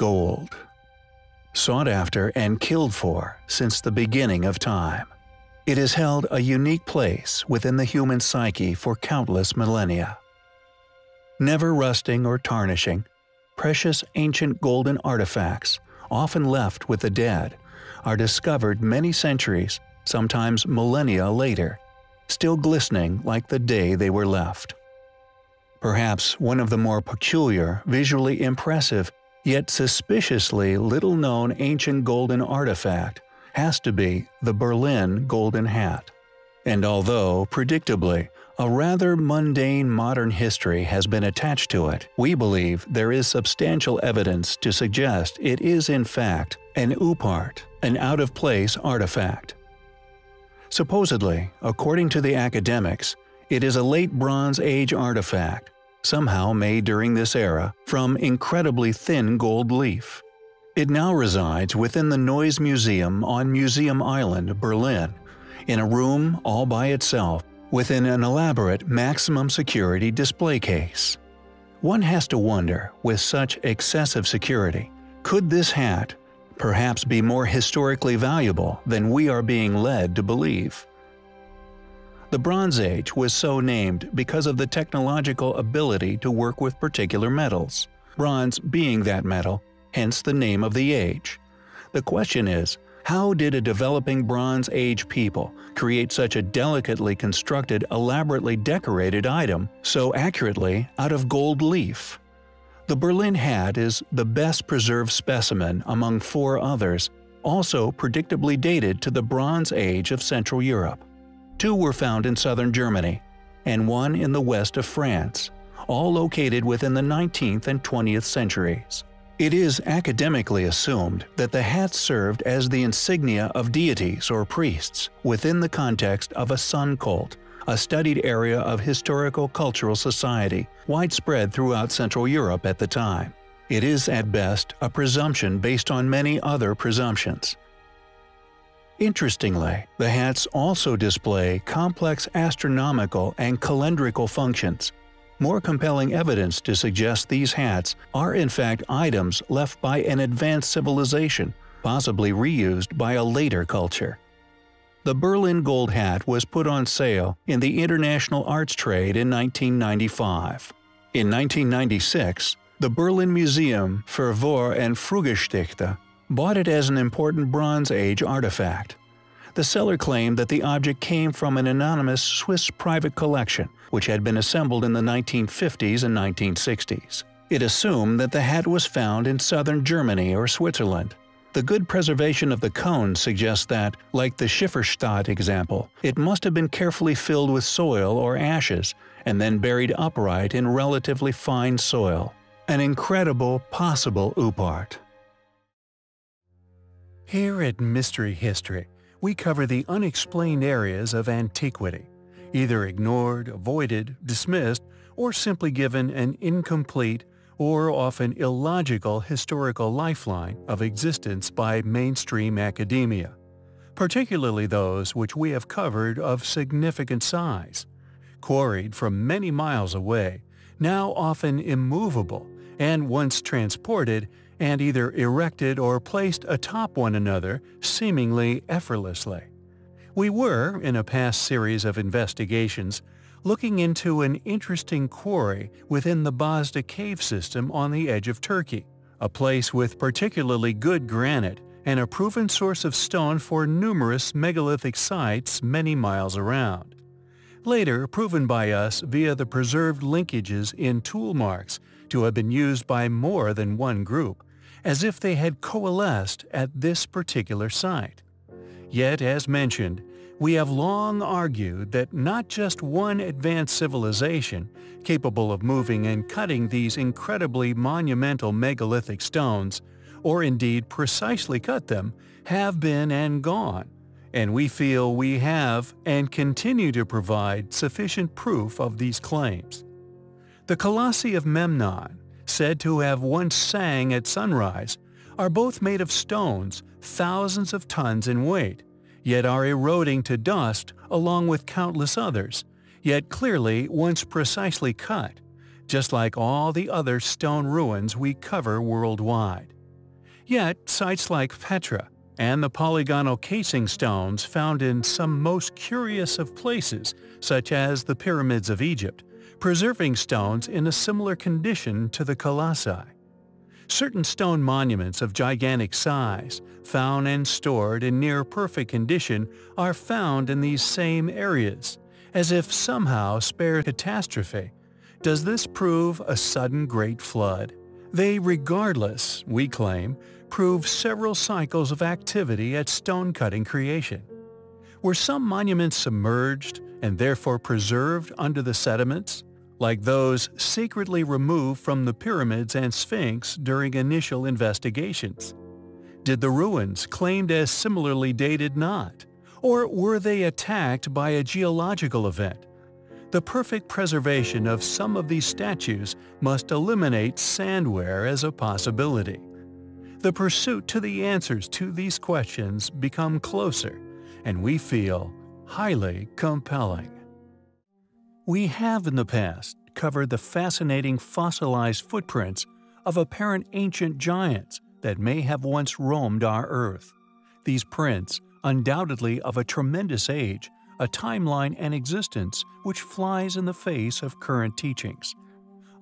gold. Sought after and killed for since the beginning of time. It has held a unique place within the human psyche for countless millennia. Never rusting or tarnishing, precious ancient golden artifacts, often left with the dead, are discovered many centuries, sometimes millennia later, still glistening like the day they were left. Perhaps one of the more peculiar, visually impressive, yet suspiciously little known ancient golden artifact has to be the Berlin Golden Hat. And although, predictably, a rather mundane modern history has been attached to it, we believe there is substantial evidence to suggest it is in fact an Oopart, an out-of-place artifact. Supposedly, according to the academics, it is a late Bronze Age artifact, somehow made during this era from incredibly thin gold leaf. It now resides within the Neues Museum on Museum Island, Berlin, in a room all by itself within an elaborate maximum security display case. One has to wonder, with such excessive security, could this hat perhaps be more historically valuable than we are being led to believe? The Bronze Age was so named because of the technological ability to work with particular metals, bronze being that metal hence the name of the age. The question is, how did a developing Bronze Age people create such a delicately constructed, elaborately decorated item so accurately out of gold leaf? The Berlin hat is the best preserved specimen among four others, also predictably dated to the Bronze Age of Central Europe. Two were found in southern Germany, and one in the west of France, all located within the 19th and 20th centuries. It is academically assumed that the hat served as the insignia of deities or priests within the context of a sun cult, a studied area of historical cultural society widespread throughout Central Europe at the time. It is at best a presumption based on many other presumptions. Interestingly, the hats also display complex astronomical and calendrical functions, more compelling evidence to suggest these hats are in fact items left by an advanced civilization, possibly reused by a later culture. The Berlin Gold Hat was put on sale in the international arts trade in 1995. In 1996, the Berlin Museum für Vor- und Frühgeschichte bought it as an important Bronze Age artifact. The seller claimed that the object came from an anonymous Swiss private collection, which had been assembled in the 1950s and 1960s. It assumed that the hat was found in southern Germany or Switzerland. The good preservation of the cone suggests that, like the Schifferstadt example, it must have been carefully filled with soil or ashes and then buried upright in relatively fine soil. An incredible possible Oopart. Here at Mystery History, we cover the unexplained areas of antiquity, either ignored, avoided, dismissed, or simply given an incomplete or often illogical historical lifeline of existence by mainstream academia, particularly those which we have covered of significant size, quarried from many miles away, now often immovable, and once transported and either erected or placed atop one another seemingly effortlessly. We were, in a past series of investigations, looking into an interesting quarry within the Bazda cave system on the edge of Turkey, a place with particularly good granite and a proven source of stone for numerous megalithic sites many miles around. Later proven by us via the preserved linkages in tool marks to have been used by more than one group, as if they had coalesced at this particular site. Yet, as mentioned, we have long argued that not just one advanced civilization, capable of moving and cutting these incredibly monumental megalithic stones, or indeed precisely cut them, have been and gone, and we feel we have and continue to provide sufficient proof of these claims. The Colossi of Memnon, said to have once sang at sunrise, are both made of stones thousands of tons in weight, yet are eroding to dust along with countless others, yet clearly once precisely cut, just like all the other stone ruins we cover worldwide. Yet, sites like Petra and the polygonal casing stones found in some most curious of places, such as the pyramids of Egypt, preserving stones in a similar condition to the colossi. Certain stone monuments of gigantic size, found and stored in near-perfect condition, are found in these same areas, as if somehow spared catastrophe. Does this prove a sudden great flood? They regardless, we claim, prove several cycles of activity at stone-cutting creation. Were some monuments submerged and therefore preserved under the sediments, like those secretly removed from the pyramids and Sphinx during initial investigations? Did the ruins claimed as similarly dated not? Or were they attacked by a geological event? The perfect preservation of some of these statues must eliminate sandwear as a possibility. The pursuit to the answers to these questions become closer, and we feel highly compelling. We have in the past covered the fascinating fossilized footprints of apparent ancient giants that may have once roamed our Earth. These prints, undoubtedly of a tremendous age, a timeline and existence which flies in the face of current teachings.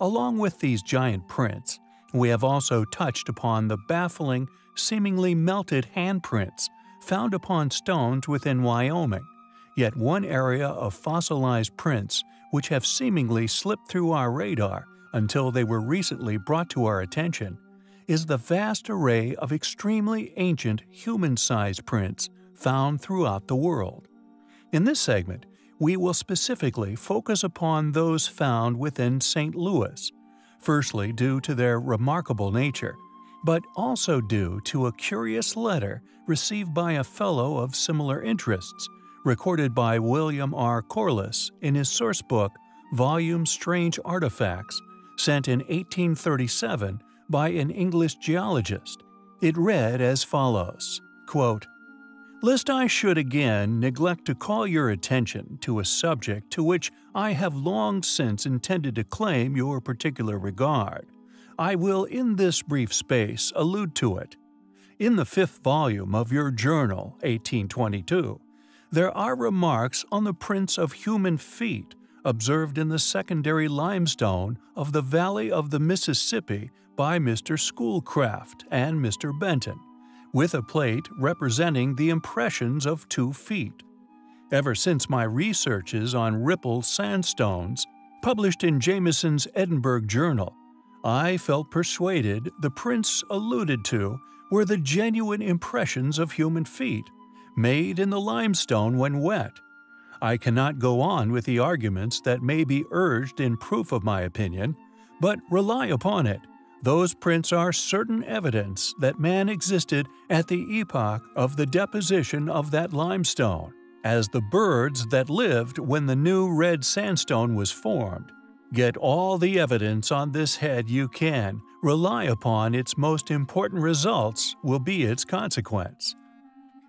Along with these giant prints, we have also touched upon the baffling, seemingly melted handprints found upon stones within Wyoming, yet one area of fossilized prints which have seemingly slipped through our radar until they were recently brought to our attention is the vast array of extremely ancient human-sized prints found throughout the world. In this segment, we will specifically focus upon those found within St. Louis, firstly due to their remarkable nature, but also due to a curious letter received by a fellow of similar interests, recorded by William R. Corliss in his source book, Volume Strange Artifacts, sent in 1837 by an English geologist. It read as follows, quote, I should again neglect to call your attention to a subject to which I have long since intended to claim your particular regard, I will in this brief space allude to it. In the fifth volume of your journal, 1822, there are remarks on the prints of human feet observed in the secondary limestone of the Valley of the Mississippi by Mr. Schoolcraft and Mr. Benton with a plate representing the impressions of two feet. Ever since my researches on Ripple sandstones, published in Jamieson's Edinburgh Journal, I felt persuaded the prints alluded to were the genuine impressions of human feet, made in the limestone when wet. I cannot go on with the arguments that may be urged in proof of my opinion, but rely upon it those prints are certain evidence that man existed at the epoch of the deposition of that limestone, as the birds that lived when the new red sandstone was formed. Get all the evidence on this head you can, rely upon its most important results will be its consequence.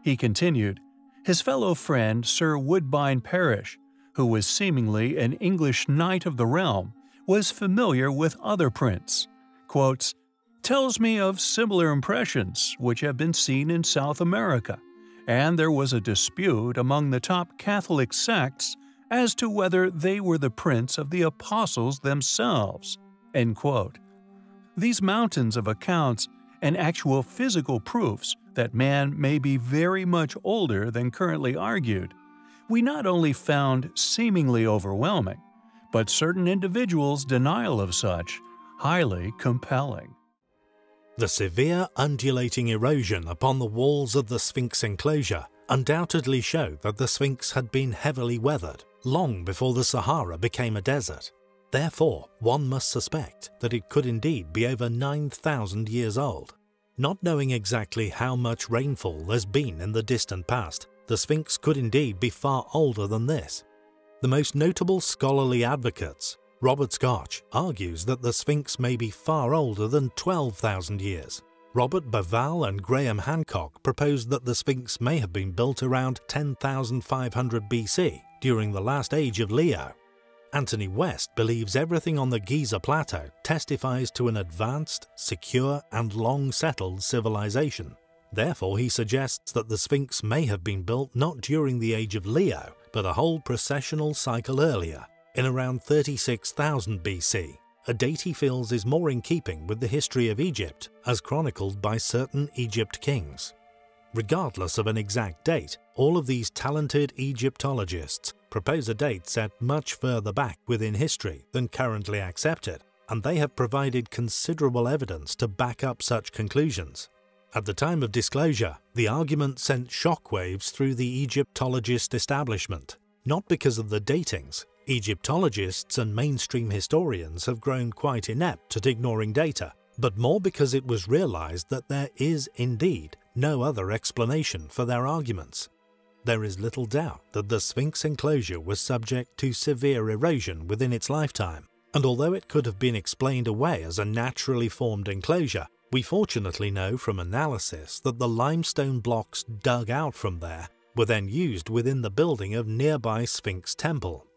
He continued, his fellow friend Sir Woodbine Parish, who was seemingly an English knight of the realm, was familiar with other prints, quotes, tells me of similar impressions which have been seen in South America, and there was a dispute among the top Catholic sects as to whether they were the prints of the apostles themselves. These mountains of accounts and actual physical proofs that man may be very much older than currently argued, we not only found seemingly overwhelming, but certain individuals' denial of such highly compelling. The severe undulating erosion upon the walls of the Sphinx enclosure undoubtedly show that the Sphinx had been heavily weathered long before the Sahara became a desert. Therefore, one must suspect that it could indeed be over 9,000 years old. Not knowing exactly how much rainfall there's been in the distant past, the Sphinx could indeed be far older than this. The most notable scholarly advocates Robert Schoch argues that the Sphinx may be far older than 12,000 years. Robert Bauval and Graham Hancock proposed that the Sphinx may have been built around 10,500 BC during the last age of Leo. Anthony West believes everything on the Giza Plateau testifies to an advanced, secure, and long settled civilization. Therefore, he suggests that the Sphinx may have been built not during the age of Leo, but a whole precessional cycle earlier, in around 36,000 BC, a date he feels is more in keeping with the history of Egypt as chronicled by certain Egypt kings. Regardless of an exact date, all of these talented Egyptologists propose a date set much further back within history than currently accepted, and they have provided considerable evidence to back up such conclusions. At the time of disclosure, the argument sent shockwaves through the Egyptologist establishment, not because of the datings. Egyptologists and mainstream historians have grown quite inept at ignoring data, but more because it was realized that there is indeed no other explanation for their arguments. There is little doubt that the Sphinx enclosure was subject to severe erosion within its lifetime, and although it could have been explained away as a naturally formed enclosure, we fortunately know from analysis that the limestone blocks dug out from there were then used within the building of nearby Sphinx Temple.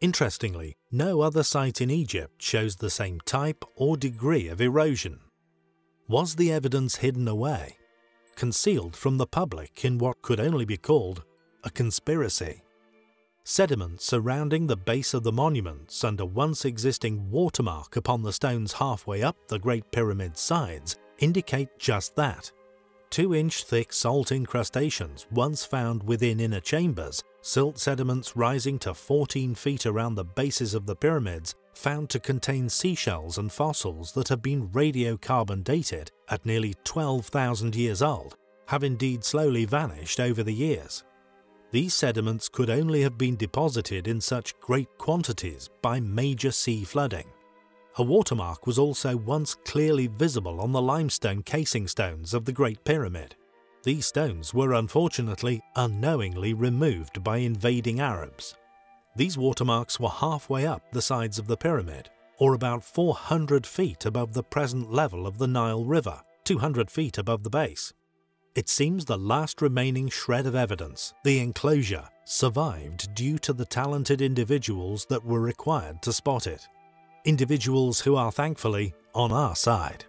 Interestingly, no other site in Egypt shows the same type or degree of erosion. Was the evidence hidden away? Concealed from the public in what could only be called a conspiracy? Sediment surrounding the base of the monuments and a once existing watermark upon the stones halfway up the Great Pyramid's sides indicate just that. Two inch thick salt incrustations once found within inner chambers, silt sediments rising to 14 feet around the bases of the pyramids, found to contain seashells and fossils that have been radiocarbon dated at nearly 12,000 years old, have indeed slowly vanished over the years. These sediments could only have been deposited in such great quantities by major sea flooding. A watermark was also once clearly visible on the limestone casing stones of the Great Pyramid. These stones were unfortunately unknowingly removed by invading Arabs. These watermarks were halfway up the sides of the pyramid, or about 400 feet above the present level of the Nile River, 200 feet above the base. It seems the last remaining shred of evidence, the enclosure, survived due to the talented individuals that were required to spot it individuals who are thankfully on our side.